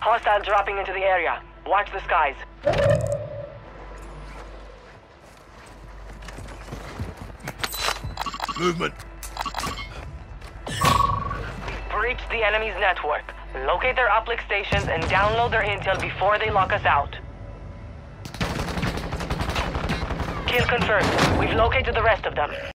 Hostiles dropping into the area. Watch the skies. Movement. Breach the enemy's network. Locate their uplink stations and download their intel before they lock us out. Kill confirmed. We've located the rest of them.